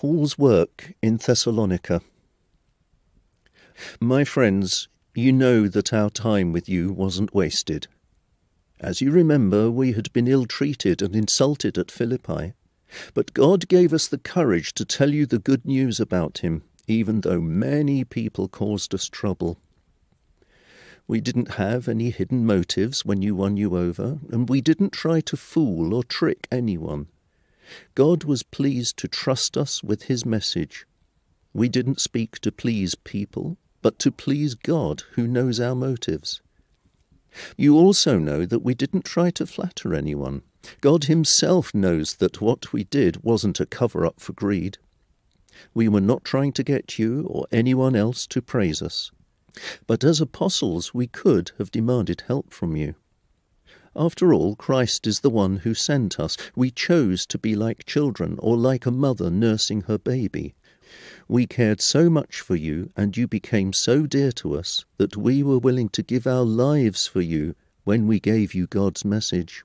Paul's work in Thessalonica. My friends, you know that our time with you wasn't wasted. As you remember, we had been ill treated and insulted at Philippi, but God gave us the courage to tell you the good news about Him, even though many people caused us trouble. We didn't have any hidden motives when you won you over, and we didn't try to fool or trick anyone. God was pleased to trust us with His message. We didn't speak to please people, but to please God who knows our motives. You also know that we didn't try to flatter anyone. God Himself knows that what we did wasn't a cover up for greed. We were not trying to get you or anyone else to praise us. But as apostles, we could have demanded help from you. After all, Christ is the one who sent us. We chose to be like children or like a mother nursing her baby. We cared so much for you, and you became so dear to us, that we were willing to give our lives for you when we gave you God's message.